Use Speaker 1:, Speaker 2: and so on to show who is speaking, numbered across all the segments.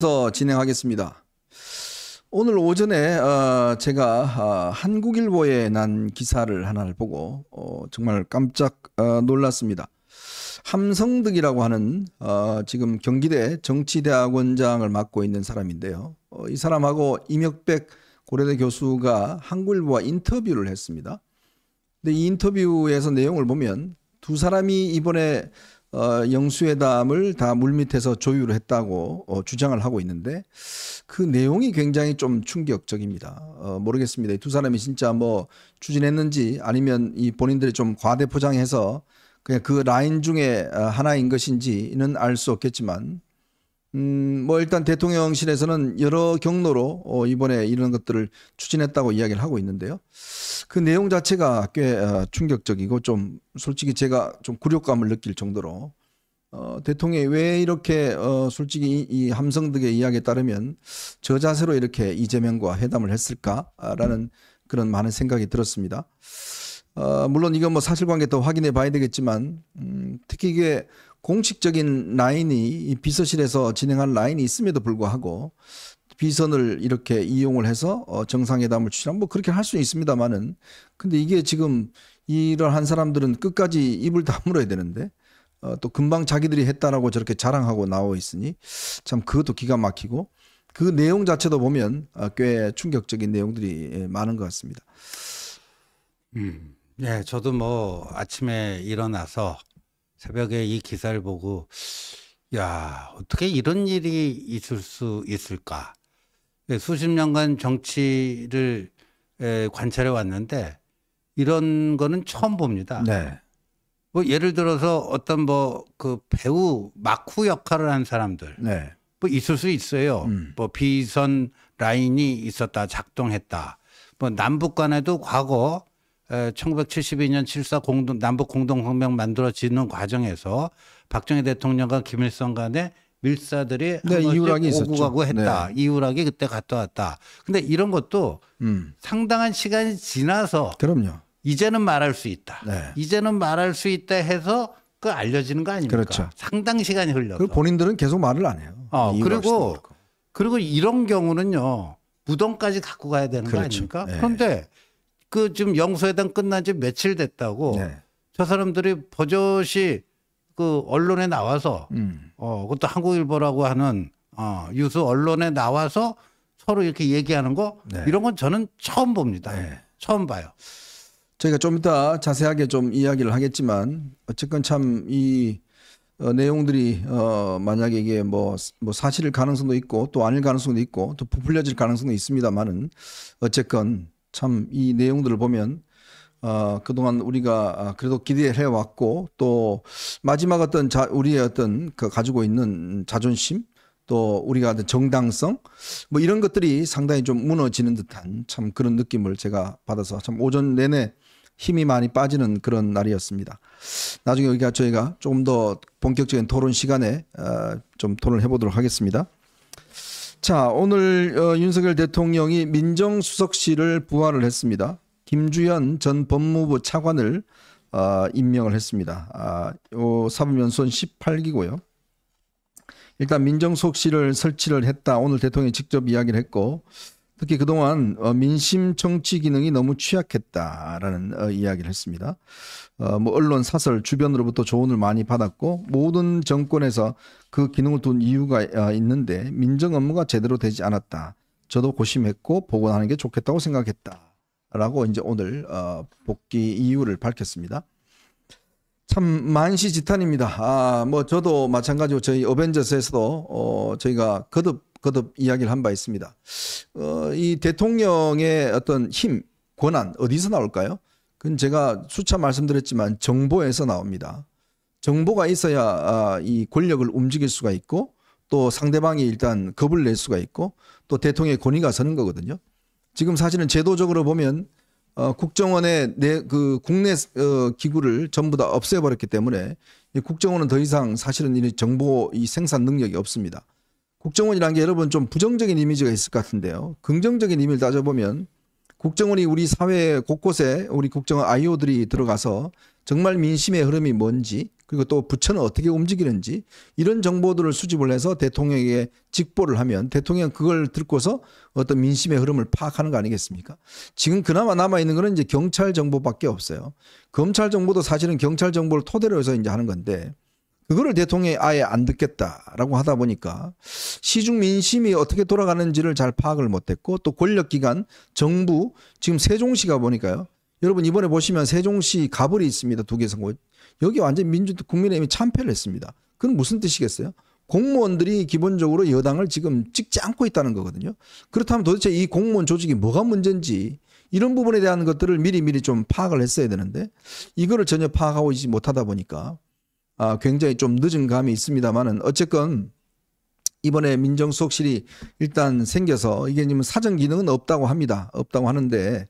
Speaker 1: 서 진행하겠습니다. 오늘 오전에 어, 제가 어, 한국일보에 난 기사를 하나를 보고 어, 정말 깜짝 어, 놀랐습니다. 함성득이라고 하는 어, 지금 경기대 정치대학원장을 맡고 있는 사람인데요. 어, 이 사람하고 임혁백 고려대 교수가 한국일보와 인터뷰를 했습니다. 근데 이 인터뷰에서 내용을 보면 두 사람이 이번에 어, 영수회담을 다 물밑에서 조율을 했다고 어, 주장을 하고 있는데 그 내용이 굉장히 좀 충격적입니다. 어, 모르겠습니다. 이 두 사람이 진짜 뭐 추진했는지 아니면 이 본인들이 좀 과대 포장해서 그냥 그 라인 중에 어, 하나인 것인지는 알 수 없겠지만 음, 뭐 일단 대통령실에서는 여러 경로로 어, 이번에 이런 것들을 추진했다고 이야기를 하고 있는데요. 그 내용 자체가 꽤 어, 충격적이고 좀 솔직히 제가 좀 굴욕감을 느낄 정도로 어, 대통령이 왜 이렇게 어, 솔직히 이, 이 함성득의 이야기에 따르면 저 자세로 이렇게 이재명과 회담을 했을까라는 그런 많은 생각이 들었습니다. 어, 물론 이건 뭐 사실관계 더 확인해 봐야 되겠지만 음, 특히 이게 공식적인 라인이 이 비서실에서 진행한 라인이 있음에도 불구하고 비선을 이렇게 이용을 해서 어, 정상회담을 추진하면 뭐 그렇게 할수 있습니다만은 근데 이게 지금 이러한 사람들은 끝까지 입을 다물어야 되는데 어, 또 금방 자기들이 했다라고 저렇게 자랑하고 나와 있으니 참 그것도 기가 막히고 그 내용 자체도 보면 어, 꽤 충격적인 내용들이 예, 많은 것 같습니다.
Speaker 2: 음. 네, 저도 뭐 아침에 일어나서 새벽에 이 기사를 보고 야, 어떻게 이런 일이 있을 수 있을까? 예, 수십 년간 정치를 에, 관찰해 왔는데 이런 거는 처음 봅니다.
Speaker 1: 네.
Speaker 2: 뭐 예를 들어서 어떤 뭐 그 배우 막후 역할을 한 사람들
Speaker 1: 네.
Speaker 2: 뭐 있을 수 있어요.
Speaker 1: 음.
Speaker 2: 뭐 비선 라인이 있었다, 작동했다. 뭐 남북 간에도 과거 에, 1972년 7.4 공동, 남북 공동성명 만들어지는 과정에서 박정희 대통령과 김일성 간에 밀사들이 한
Speaker 1: 네,
Speaker 2: 번씩
Speaker 1: 이후락이
Speaker 2: 오고
Speaker 1: 있었죠.
Speaker 2: 가고 했다. 이후락이 그때 갔다 왔다. 근데 이런 것도
Speaker 1: 음.
Speaker 2: 상당한 시간이 지나서
Speaker 1: 그럼요.
Speaker 2: 이제는 말할 수 있다.
Speaker 1: 네.
Speaker 2: 이제는 말할 수 있다 해서 그 알려지는 거 아닙니까?
Speaker 1: 그렇죠.
Speaker 2: 상당 시간이 흘려서.
Speaker 1: 그리고 본인들은 계속 말을 안 해요.
Speaker 2: 어,
Speaker 1: 그리고.
Speaker 2: 그리고 이런 경우는요 무덤까지 갖고 가야 되는 거
Speaker 1: 그렇죠.
Speaker 2: 아닙니까?
Speaker 1: 네.
Speaker 2: 그런데 그 지금 영수회담 끝난 지 며칠 됐다고
Speaker 1: 네.
Speaker 2: 저 사람들이 버젓이 그 언론에 나와서
Speaker 1: 음.
Speaker 2: 어 그것도 한국일보라고 하는 어 유수 언론에 나와서 서로 이렇게 얘기하는 거
Speaker 1: 네.
Speaker 2: 이런 건 저는 처음 봅니다.
Speaker 1: 네.
Speaker 2: 처음 봐요.
Speaker 1: 저희가 좀 이따 자세하게 좀 이야기를 하겠지만 어쨌건 참이 어, 내용들이 어, 만약에 이게 뭐, 뭐 사실일 가능성도 있고 또 아닐 가능성도 있고 또 부풀려질 가능성도 있습니다만은 어쨌건 참 이 내용들을 보면 어, 그동안 우리가 아, 그래도 기대해 왔고 또 마지막 어떤 자, 우리의 어떤 그 가지고 있는 자존심 또 우리가 어떤 정당성 뭐 이런 것들이 상당히 좀 무너지는 듯한 참 그런 느낌을 제가 받아서 참 오전 내내 힘이 많이 빠지는 그런 날이었습니다. 나중에 우리가 저희가 조금 더 본격적인 토론 시간에 어, 좀 토론을 해보도록 하겠습니다. 자, 오늘 어, 윤석열 대통령이 민정수석실을 부활을 했습니다. 김주현 전 법무부 차관을 어, 임명을 했습니다. 아, 요 사법연수원 18기고요. 일단 민정수석실을 설치를 했다. 오늘 대통령이 직접 이야기를 했고 특히 그동안 어, 민심 정치 기능이 너무 취약했다라는 어, 이야기를 했습니다. 어, 뭐 언론 사설 주변으로부터 조언을 많이 받았고 모든 정권에서 그 기능을 둔 이유가 어, 있는데 민정 업무가 제대로 되지 않았다. 저도 고심했고 복원하는 게 좋겠다고 생각했다라고 이제 오늘 어, 복귀 이유를 밝혔습니다. 참 만시지탄입니다. 아, 뭐 저도 마찬가지로 저희 어벤져스에서도 어, 저희가 거듭 거듭 이야기를 한 바 있습니다. 어, 이 대통령의 어떤 힘, 권한 어디서 나올까요? 그건 제가 수차 말씀드렸지만 정보에서 나옵니다. 정보가 있어야 아, 이 권력을 움직일 수가 있고 또 상대방이 일단 겁을 낼 수가 있고 또 대통령의 권위가 서는 거거든요. 지금 사실은 제도적으로 보면 어, 국정원의 내 그 국내 어, 기구를 전부 다 없애버렸기 때문에 이 국정원은 더 이상 사실은 이 정보 이 생산 능력이 없습니다. 국정원이라는 게 여러분 좀 부정적인 이미지가 있을 것 같은데요. 긍정적인 의미를 따져보면 국정원이 우리 사회 곳곳에 우리 국정원 아이오들이 들어가서 정말 민심의 흐름이 뭔지 그리고 또 부처는 어떻게 움직이는지 이런 정보들을 수집을 해서 대통령에게 직보를 하면 대통령 그걸 듣고서 어떤 민심의 흐름을 파악하는 거 아니겠습니까? 지금 그나마 남아 있는 거는 이제 경찰 정보밖에 없어요. 검찰 정보도 사실은 경찰 정보를 토대로 해서 이제 하는 건데 그거를 대통령이 아예 안 듣겠다라고 하다 보니까 시중 민심이 어떻게 돌아가는지를 잘 파악을 못했고 또 권력기관 정부 지금 세종시가 보니까요. 여러분 이번에 보시면 세종시 가불이 있습니다. 두 개 선거 여기 완전 민주 국민의힘이 참패를 했습니다. 그건 무슨 뜻이겠어요? 공무원들이 기본적으로 여당을 지금 찍지 않고 있다는 거거든요. 그렇다면 도대체 이 공무원 조직이 뭐가 문제인지 이런 부분에 대한 것들을 미리 미리 좀 파악을 했어야 되는데 이거를 전혀 파악하고 있지 못하다 보니까 아, 굉장히 좀 늦은 감이 있습니다만은 어쨌건 이번에 민정수석실이 일단 생겨서 이게 지금 사정 기능은 없다고 합니다. 없다고 하는데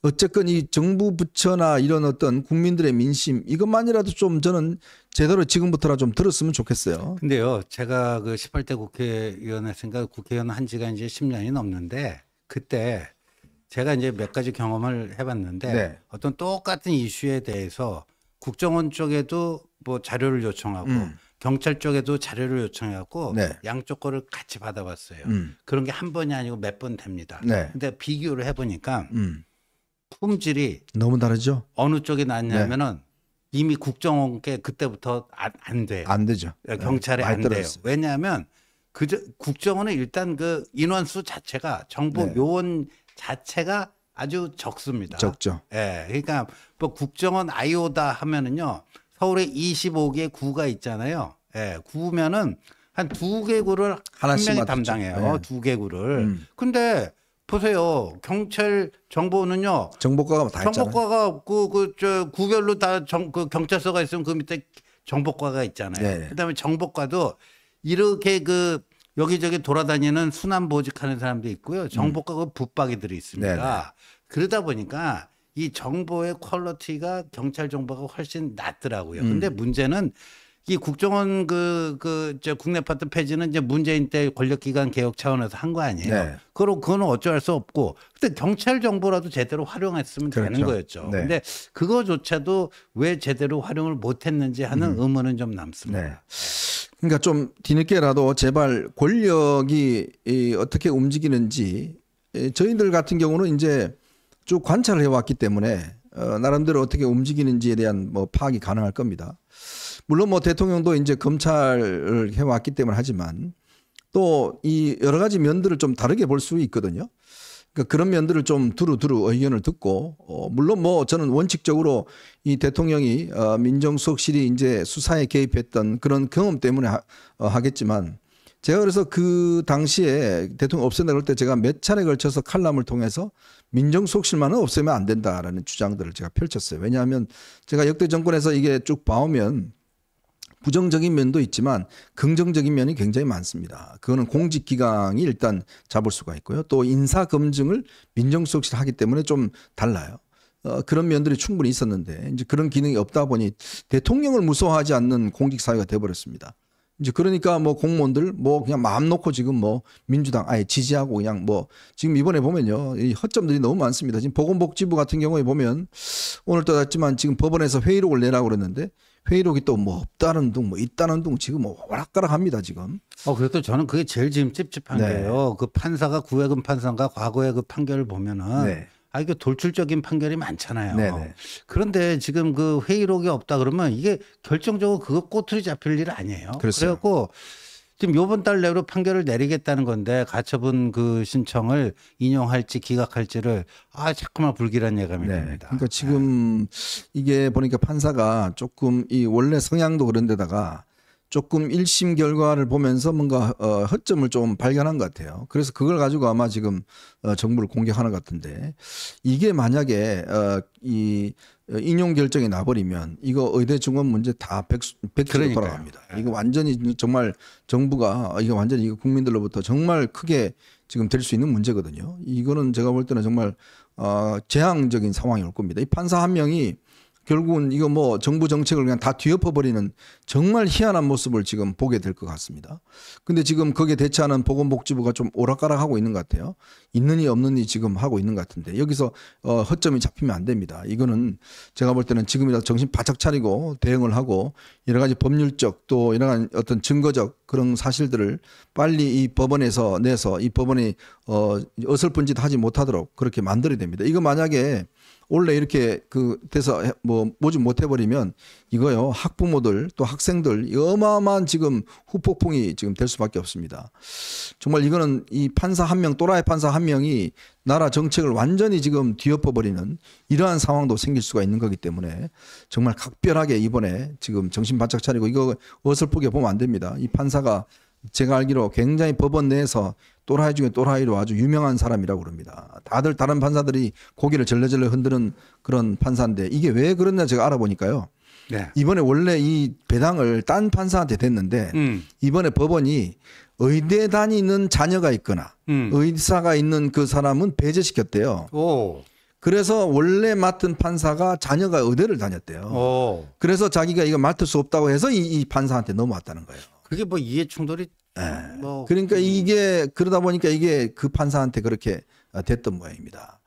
Speaker 1: 어쨌건 이 정부 부처나 이런 어떤 국민들의 민심 이것만이라도 좀 저는 제대로 지금부터라 좀 들었으면 좋겠어요.
Speaker 2: 근데요, 제가 그 18대 국회의원 했으니까 국회의원 한 지가 이제 10년이 넘는데 그때 제가 이제 몇 가지 경험을 해봤는데
Speaker 1: 네.
Speaker 2: 어떤 똑같은 이슈에 대해서 국정원 쪽에도 뭐 자료를 요청하고
Speaker 1: 음.
Speaker 2: 경찰 쪽에도 자료를 요청해갖고
Speaker 1: 네.
Speaker 2: 양쪽 거를 같이 받아봤어요.
Speaker 1: 음.
Speaker 2: 그런 게 한 번이 아니고 몇 번 됩니다.
Speaker 1: 네.
Speaker 2: 근데 비교를 해보니까
Speaker 1: 음.
Speaker 2: 품질이
Speaker 1: 너무 다르죠?
Speaker 2: 어느 쪽이 낫냐면은 이미 국정원께 그때부터 안, 안 돼요.
Speaker 1: 안 되죠.
Speaker 2: 경찰에
Speaker 1: 네, 많이
Speaker 2: 안 돼요.
Speaker 1: 떨어졌어요.
Speaker 2: 왜냐하면 그 국정원은 일단 그 인원수 자체가 정보
Speaker 1: 네.
Speaker 2: 요원 자체가 아주 적습니다.
Speaker 1: 적죠.
Speaker 2: 예. 그러니까 뭐 국정원 아이오다 하면은요. 서울에 25개 구가 있잖아요. 예. 구면은 한 두 개 구를 한
Speaker 1: 하나씩
Speaker 2: 명이. 담당해요.
Speaker 1: 네.
Speaker 2: 두개 구를.
Speaker 1: 음.
Speaker 2: 근데 보세요. 경찰 정보는요.
Speaker 1: 정보과가 다.
Speaker 2: 정보과가 그그저 구별로 다 정 그 경찰서가 있으면 그 밑에 정보과가 있잖아요.
Speaker 1: 네.
Speaker 2: 그다음에 정보과도 이렇게 그 여기저기 돌아다니는 순환 보직하는 사람도 있고요. 정보과 그 붙박이들이 있습니다.
Speaker 1: 음. 네네.
Speaker 2: 그러다 보니까 이 정보의 quality가 경찰 정보가 훨씬 낫더라고요.
Speaker 1: 음.
Speaker 2: 근데 문제는 이 국정원 그, 그, 저 국내 파트 폐지는 이제 문재인 때 권력기관 개혁 차원에서 한 거 아니에요.
Speaker 1: 네.
Speaker 2: 그럼 그거는 어쩔 수 없고. 근데 경찰 정보라도 제대로 활용했으면 되는
Speaker 1: 그렇죠.
Speaker 2: 거였죠.
Speaker 1: 네.
Speaker 2: 근데 그거조차도 왜 제대로 활용을 못 했는지 하는 의문은 좀 남습니다.
Speaker 1: 네. 그러니까 좀 뒤늦게라도 제발 권력이 이 어떻게 움직이는지 에, 저희들 같은 경우는 이제 쭉 관찰을 해왔기 때문에 어, 나름대로 어떻게 움직이는지에 대한 뭐 파악이 가능할 겁니다. 물론 뭐 대통령도 이제 검찰을 해왔기 때문에 하지만 또 이 여러 가지 면들을 좀 다르게 볼 수 있거든요. 그러니까 그런 면들을 좀 두루두루 의견을 듣고 어 물론 뭐 저는 원칙적으로 이 대통령이 어 민정수석실이 이제 수사에 개입했던 그런 경험 때문에 하, 어 하겠지만 제가 그래서 그 당시에 대통령 없앤다 그럴 때 제가 몇 차례 걸쳐서 칼럼을 통해서 민정수석실만은 없애면 안 된다라는 주장들을 제가 펼쳤어요. 왜냐하면 제가 역대 정권에서 이게 쭉 봐오면 부정적인 면도 있지만 긍정적인 면이 굉장히 많습니다. 그거는 공직기강이 일단 잡을 수가 있고요. 또 인사 검증을 민정수석실 하기 때문에 좀 달라요. 어, 그런 면들이 충분히 있었는데 이제 그런 기능이 없다 보니 대통령을 무서워하지 않는 공직 사회가 돼버렸습니다. 이제 그러니까 뭐 공무원들 뭐 그냥 마음 놓고 지금 뭐 민주당 아예 지지하고 그냥 뭐 지금 이번에 보면요 이 허점들이 너무 많습니다. 지금 보건복지부 같은 경우에 보면 오늘 또 했지만 지금 법원에서 회의록을 내라고 그랬는데 회의록이 또 뭐 없다는 둥 뭐 있다는 둥 지금 뭐 오락가락합니다 지금.
Speaker 2: 어, 그래도 저는 그게 제일 지금 찝찝한
Speaker 1: 네.
Speaker 2: 게요. 그 판사가 구해금 판사가 과거의 그 판결을 보면은
Speaker 1: 네.
Speaker 2: 아, 이게 돌출적인 판결이 많잖아요.
Speaker 1: 네네.
Speaker 2: 그런데 지금 그 회의록이 없다 그러면 이게 결정적으로 그거 꼬투리 잡힐 일 아니에요.
Speaker 1: 그렇어요.
Speaker 2: 그래갖고 지금 요번 달 내로 판결을 내리겠다는 건데 가처분 그 신청을 인용할지 기각할지를 아 자꾸만 불길한 예감이
Speaker 1: 네.
Speaker 2: 듭니다.
Speaker 1: 그러니까 지금 이게 보니까 판사가 조금 이 원래 성향도 그런데다가 조금 1심 결과를 보면서 뭔가 어, 허점을 좀 발견한 것 같아요. 그래서 그걸 가지고 아마 지금 어, 정부를 공격하는 것 같은데 이게 만약에 어, 이 어, 인용 결정이 나버리면 이거 의대 중원 문제 다 백수, 백수로. 돌아갑니다. 이거 완전히 정말 정부가 이거 완전히 이거 국민들로부터 정말 크게 지금 될 수 있는 문제거든요. 이거는 제가 볼 때는 정말 어, 재앙적인 상황이 올 겁니다. 이 판사 한 명이 결국은 이거 뭐 정부 정책을 그냥 다 뒤엎어 버리는 정말 희한한 모습을 지금 보게 될 것 같습니다. 근데 지금 거기에 대처하는 보건복지부가 좀 오락가락하고 있는 것 같아요. 있느니 없느니 지금 하고 있는 것 같은데 여기서 어, 허점이 잡히면 안 됩니다. 이거는 제가 볼 때는 지금이라도 정신 바짝 차리고 대응을 하고 여러 가지 법률적 또 이러한 어떤 증거적 그런 사실들을 빨리 이 법원에서 내서 이 법원이 어, 어설픈 짓 하지 못하도록 그렇게 만들어야 됩니다. 이거 만약에 원래 이렇게 그 돼서 해- 뭐 모집 못 해버리면 이거요 학부모들 또 학생들 이 어마어마한 지금 후폭풍이 지금 될 수밖에 없습니다. 정말 이거는 이 판사 한 명 또라이 판사 한 명이 나라 정책을 완전히 지금 뒤엎어 버리는 이러한 상황도 생길 수가 있는 거기 때문에 정말 각별하게 이번에 지금 정신 바짝 차리고 이거 어설프게 보면 안 됩니다. 이 판사가 제가 알기로 굉장히 법원 내에서 또라이 중에 또라이로 아주 유명한 사람이라고 그럽니다. 다들 다른 판사들이 고개를 절레절레 흔드는 그런 판사인데 이게 왜 그랬나 제가 알아보니까요.
Speaker 2: 네.
Speaker 1: 이번에 원래 이 배당을 딴 판사한테 됐는데
Speaker 2: 음.
Speaker 1: 이번에 법원이 의대 다니는 자녀가 있거나
Speaker 2: 음.
Speaker 1: 의사가 있는 그 사람은 배제시켰대요.
Speaker 2: 오.
Speaker 1: 그래서 원래 맡은 판사가 자녀가 의대를 다녔대요.
Speaker 2: 오.
Speaker 1: 그래서 자기가 이거 맡을 수 없다고 해서 이, 이 판사한테 넘어왔다는 거예요.
Speaker 2: 그게 뭐 이해 충돌이
Speaker 1: 네.
Speaker 2: 뭐
Speaker 1: 그러니까 이게 그러다 보니까 이게 그 판사한테 그렇게 어, 됐던 모양입니다.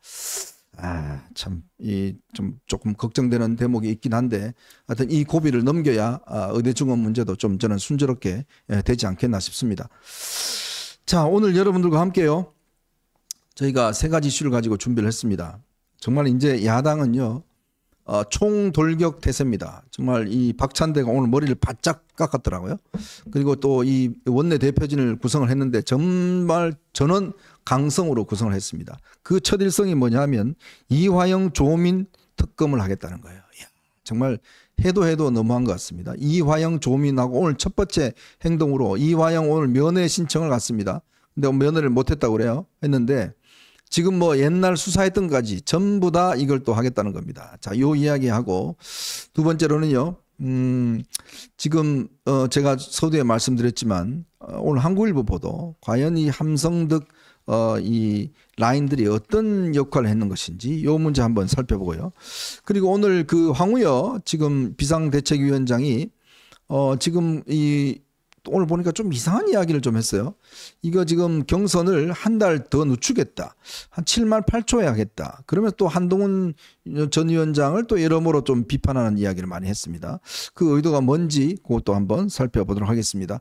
Speaker 1: 아, 참, 이 좀 조금 걱정되는 대목이 있긴 한데, 하여튼 이 고비를 넘겨야 아, 의대 증원 문제도 좀 저는 순조롭게 예, 되지 않겠나 싶습니다. 자, 오늘 여러분들과 함께요. 저희가 세 가지 이슈를 가지고 준비를 했습니다. 정말 이제 야당은요, 어, 총돌격 대세입니다. 정말 이 박찬대가 오늘 머리를 바짝 깎았더라고요. 그리고 또 이 원내 대표진을 구성을 했는데 정말 전원 강성으로 구성을 했습니다. 그 첫 일성이 뭐냐면 이화영 조민 특검을 하겠다는 거예요. 이야, 정말 해도 해도 너무한 것 같습니다. 이화영 조민하고 오늘 첫 번째 행동으로 이화영 오늘 면회 신청을 갔습니다. 근데 면회를 못했다고 그래요. 했는데 지금 뭐 옛날 수사했던 것까지 전부 다 이걸 또 하겠다는 겁니다. 자, 요 이야기하고 두 번째로는요. 음, 지금 어 제가 서두에 말씀드렸지만 어, 오늘 한국일보 보도 과연 이 함성득 어 이 라인들이 어떤 역할을 했는 것인지 요 문제 한번 살펴보고요. 그리고 오늘 그 황우여 지금 비상대책위원장이 어 지금 이 오늘 보니까 좀 이상한 이야기를 좀 했어요. 이거 지금 경선을 한 달 더 늦추겠다. 한 7만 8초에 하겠다. 그러면 또 한동훈 전 위원장을 또 여러모로 좀 비판하는 이야기를 많이 했습니다. 그 의도가 뭔지 그것도 한번 살펴보도록 하겠습니다.